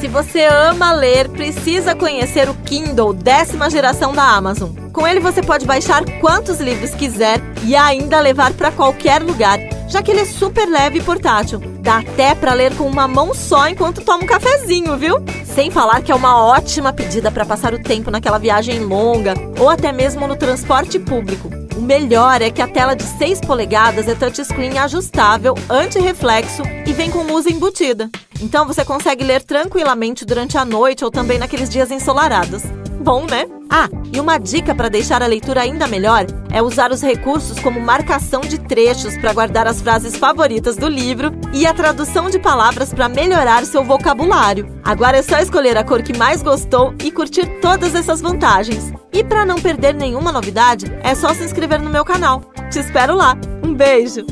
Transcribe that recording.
Se você ama ler, precisa conhecer o Kindle décima geração da Amazon. Com ele você pode baixar quantos livros quiser e ainda levar para qualquer lugar, já que ele é super leve e portátil. Dá até para ler com uma mão só enquanto toma um cafezinho, viu? Sem falar que é uma ótima pedida para passar o tempo naquela viagem longa ou até mesmo no transporte público. O melhor é que a tela de 6 polegadas é touchscreen ajustável, anti-reflexo e vem com luz embutida. Então você consegue ler tranquilamente durante a noite ou também naqueles dias ensolarados. Bom, né? Ah, e uma dica para deixar a leitura ainda melhor é usar os recursos como marcação de trechos para guardar as frases favoritas do livro e a tradução de palavras para melhorar seu vocabulário. Agora é só escolher a cor que mais gostou e curtir todas essas vantagens. E para não perder nenhuma novidade, é só se inscrever no meu canal. Te espero lá. Um beijo!